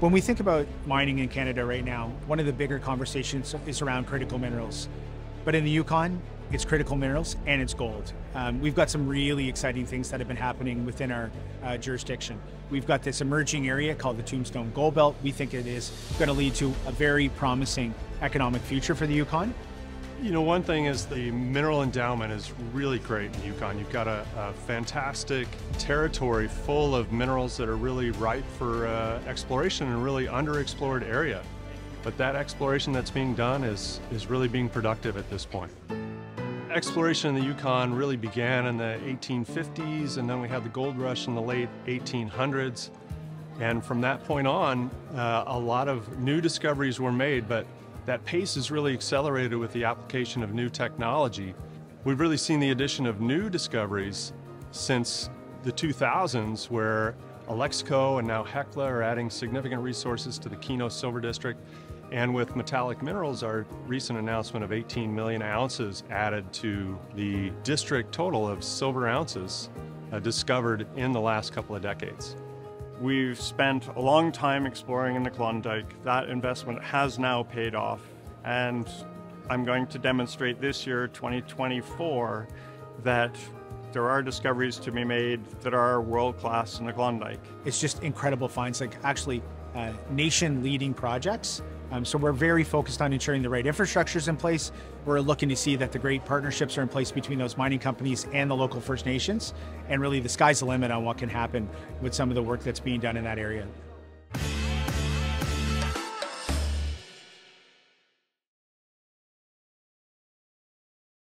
When we think about mining in Canada right now, one of the bigger conversations is around critical minerals. But in the Yukon, it's critical minerals and it's gold. Um, we've got some really exciting things that have been happening within our uh, jurisdiction. We've got this emerging area called the Tombstone Gold Belt. We think it is going to lead to a very promising economic future for the Yukon. You know, one thing is the mineral endowment is really great in Yukon. You've got a, a fantastic territory full of minerals that are really ripe for uh, exploration and really underexplored area. But that exploration that's being done is, is really being productive at this point. Exploration in the Yukon really began in the 1850s, and then we had the gold rush in the late 1800s. And from that point on, uh, a lot of new discoveries were made, but that pace has really accelerated with the application of new technology. We've really seen the addition of new discoveries since the 2000s, where Alexco and now Hecla are adding significant resources to the Keno Silver District. And with metallic minerals, our recent announcement of 18 million ounces added to the district total of silver ounces uh, discovered in the last couple of decades. We've spent a long time exploring in the Klondike. That investment has now paid off. And I'm going to demonstrate this year, 2024, that there are discoveries to be made that are world class in the Klondike. It's just incredible finds, like actually uh, nation leading projects um, so we're very focused on ensuring the right infrastructure is in place. We're looking to see that the great partnerships are in place between those mining companies and the local First Nations. And really the sky's the limit on what can happen with some of the work that's being done in that area.